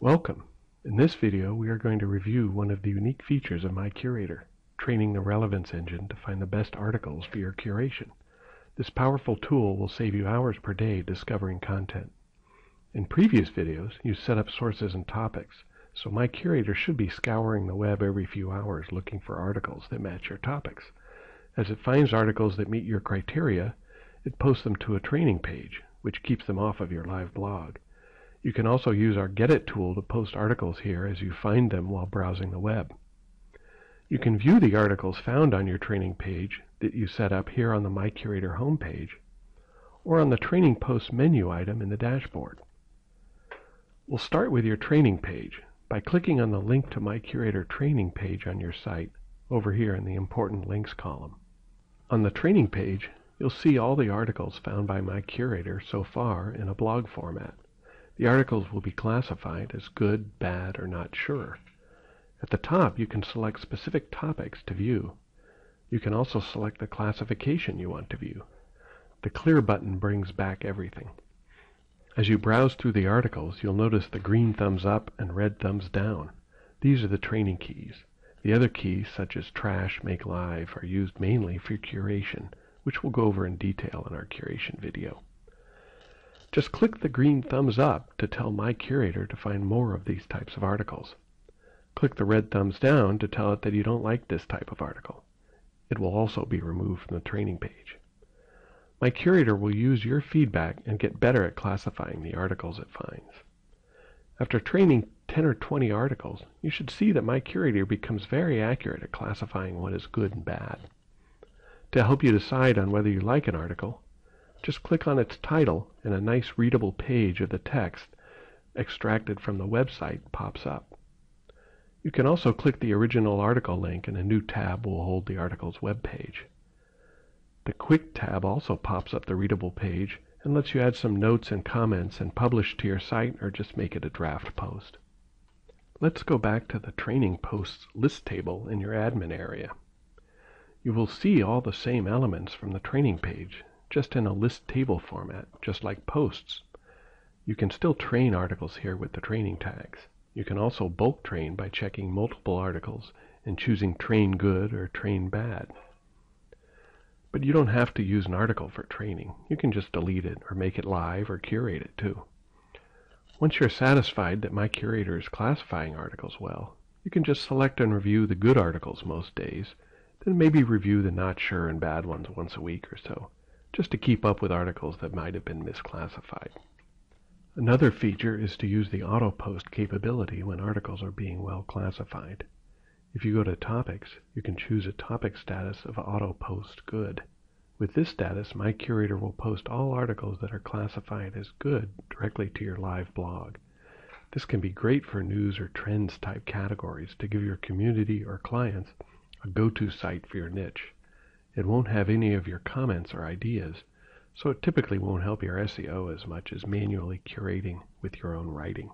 Welcome! In this video we are going to review one of the unique features of MyCurator, training the relevance engine to find the best articles for your curation. This powerful tool will save you hours per day discovering content. In previous videos you set up sources and topics, so MyCurator should be scouring the web every few hours looking for articles that match your topics. As it finds articles that meet your criteria, it posts them to a training page, which keeps them off of your live blog. You can also use our Get It tool to post articles here as you find them while browsing the web. You can view the articles found on your training page that you set up here on the MyCurator homepage or on the Training Posts menu item in the dashboard. We'll start with your training page by clicking on the link to MyCurator training page on your site over here in the Important Links column. On the training page, you'll see all the articles found by MyCurator so far in a blog format. The articles will be classified as good, bad, or not sure. At the top you can select specific topics to view. You can also select the classification you want to view. The Clear button brings back everything. As you browse through the articles, you'll notice the green thumbs up and red thumbs down. These are the training keys. The other keys, such as trash, make live, are used mainly for curation, which we'll go over in detail in our curation video. Just click the green thumbs up to tell MyCurator to find more of these types of articles. Click the red thumbs down to tell it that you don't like this type of article. It will also be removed from the training page. MyCurator will use your feedback and get better at classifying the articles it finds. After training 10 or 20 articles, you should see that MyCurator becomes very accurate at classifying what is good and bad. To help you decide on whether you like an article, just click on its title and a nice readable page of the text extracted from the website pops up. You can also click the original article link and a new tab will hold the article's web page. The Quick tab also pops up the readable page and lets you add some notes and comments and publish to your site or just make it a draft post. Let's go back to the training posts list table in your admin area. You will see all the same elements from the training page, just in a list table format, just like posts. You can still train articles here with the training tags. You can also bulk train by checking multiple articles and choosing train good or train bad. But you don't have to use an article for training. You can just delete it or make it live or curate it too. Once you're satisfied that MyCurator is classifying articles well, you can just select and review the good articles most days, then maybe review the not sure and bad ones once a week or so just to keep up with articles that might have been misclassified. Another feature is to use the auto post capability when articles are being well classified. If you go to Topics, you can choose a topic status of Auto Post Good. With this status, MyCurator will post all articles that are classified as good directly to your live blog. This can be great for news or trends type categories to give your community or clients a go-to site for your niche. It won't have any of your comments or ideas, so it typically won't help your SEO as much as manually curating with your own writing.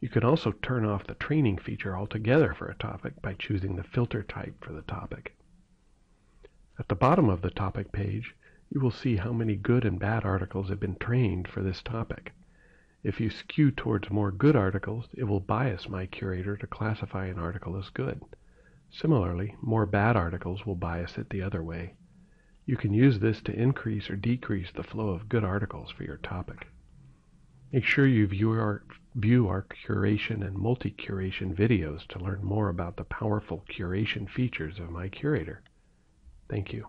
You can also turn off the training feature altogether for a topic by choosing the filter type for the topic. At the bottom of the topic page, you will see how many good and bad articles have been trained for this topic. If you skew towards more good articles, it will bias MyCurator to classify an article as good. Similarly, more bad articles will bias it the other way. You can use this to increase or decrease the flow of good articles for your topic. Make sure you view our, view our curation and multi-curation videos to learn more about the powerful curation features of MyCurator. Thank you.